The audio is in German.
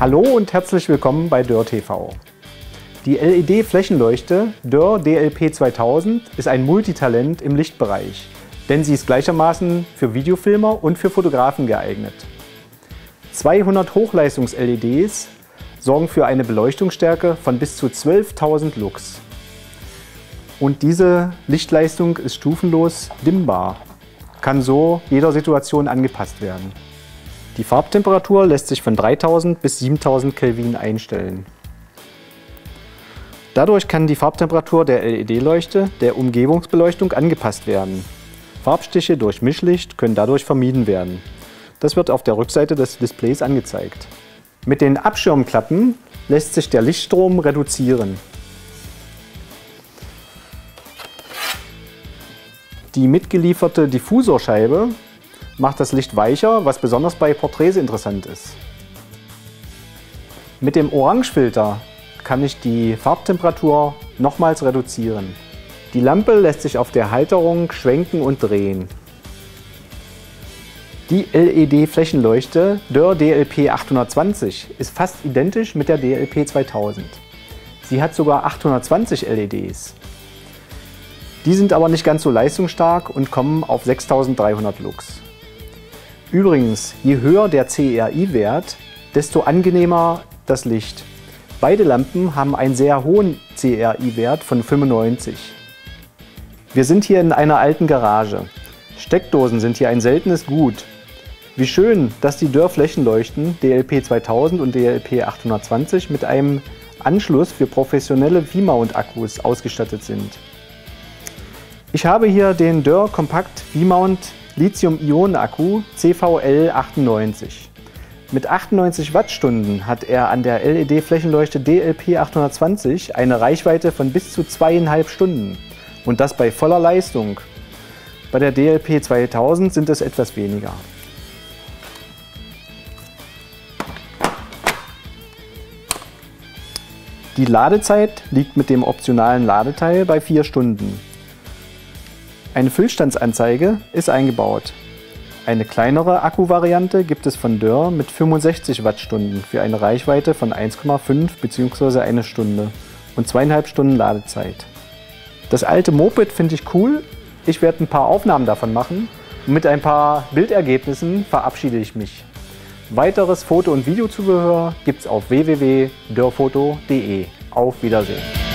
Hallo und herzlich willkommen bei Dörr TV. Die LED-Flächenleuchte Dörr DLP 2000 ist ein Multitalent im Lichtbereich, denn sie ist gleichermaßen für Videofilmer und für Fotografen geeignet. 200 Hochleistungs-LEDs sorgen für eine Beleuchtungsstärke von bis zu 12.000 Lux. Und diese Lichtleistung ist stufenlos dimmbar, kann so jeder Situation angepasst werden. Die Farbtemperatur lässt sich von 3000 bis 7000 Kelvin einstellen. Dadurch kann die Farbtemperatur der LED-Leuchte der Umgebungsbeleuchtung angepasst werden. Farbstiche durch Mischlicht können dadurch vermieden werden. Das wird auf der Rückseite des Displays angezeigt. Mit den Abschirmklappen lässt sich der Lichtstrom reduzieren. Die mitgelieferte Diffusorscheibe macht das Licht weicher, was besonders bei Porträts interessant ist. Mit dem Orangefilter kann ich die Farbtemperatur nochmals reduzieren. Die Lampe lässt sich auf der Halterung schwenken und drehen. Die LED-Flächenleuchte Dörr DLP 820 ist fast identisch mit der DLP 2000. Sie hat sogar 820 LEDs. Die sind aber nicht ganz so leistungsstark und kommen auf 6300 Lux. Übrigens, je höher der CRI-Wert, desto angenehmer das Licht. Beide Lampen haben einen sehr hohen CRI-Wert von 95. Wir sind hier in einer alten Garage. Steckdosen sind hier ein seltenes Gut. Wie schön, dass die Dörr-Flächenleuchten DLP 2000 und DLP 820 mit einem Anschluss für professionelle V-Mount-Akkus ausgestattet sind. Ich habe hier den Dörr Kompakt V-Mount Lithium-Ionen-Akku CVL98. Mit 98 Wattstunden hat er an der LED-Flächenleuchte DLP 820 eine Reichweite von bis zu zweieinhalb Stunden und das bei voller Leistung. Bei der DLP 2000 sind es etwas weniger. Die Ladezeit liegt mit dem optionalen Ladeteil bei 4 Stunden. Eine Füllstandsanzeige ist eingebaut. Eine kleinere Akkuvariante gibt es von Dörr mit 65 Wattstunden für eine Reichweite von 1,5 bzw. eine Stunde und zweieinhalb Stunden Ladezeit. Das alte Moped finde ich cool. Ich werde ein paar Aufnahmen davon machen und mit ein paar Bildergebnissen verabschiede ich mich. Weiteres Foto- und Videozubehör gibt es auf www.dörrfoto.de. Auf Wiedersehen.